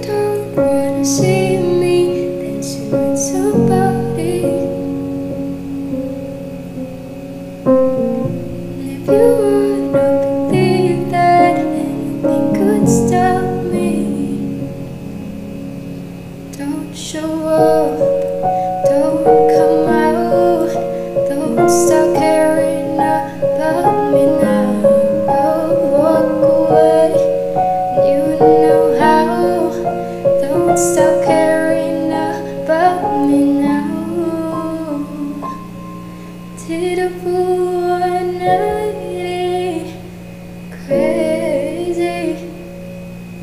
don't wanna see me, then shoot somebody. And if you wanna believe that anything could stop me, don't show up, don't come know how. Don't stop caring about me now. Did a fool crazy?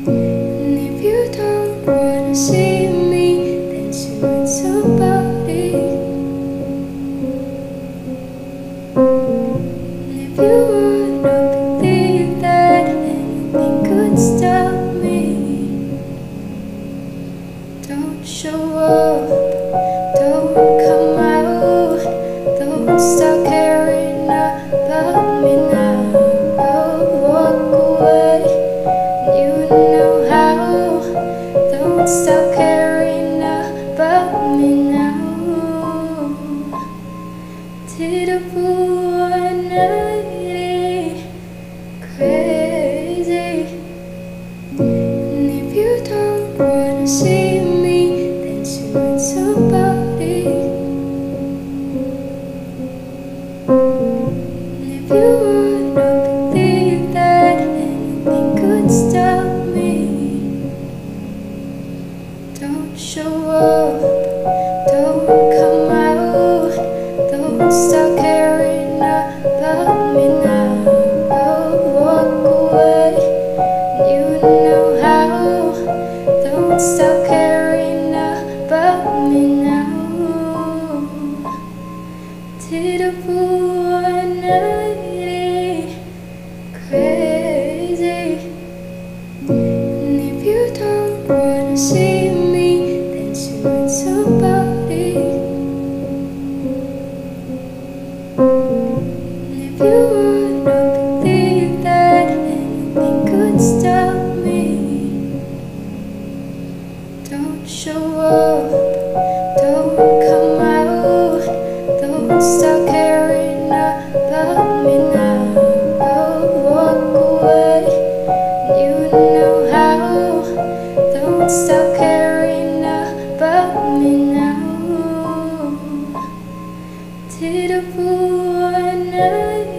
If you don't wanna see me, then if you stop caring about me now. Fool one night crazy? And if you don't wanna see don't show up, don't come out, don't stop caring about me now. Walk away, you know how. Don't stop caring about me now. Did fool crazy? And if you don't wanna see stop caring about me now. Did a fool and I?